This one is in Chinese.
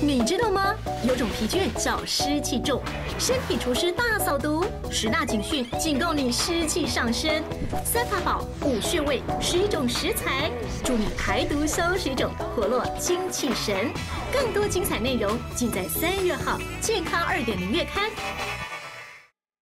你知道吗？有种疲倦叫湿气重身体除湿大扫毒十大警讯警告你湿气上升三法宝五穴位十一种食材助你排毒消水肿活络精气神。更多精彩内容尽在三月号健康二点零月刊。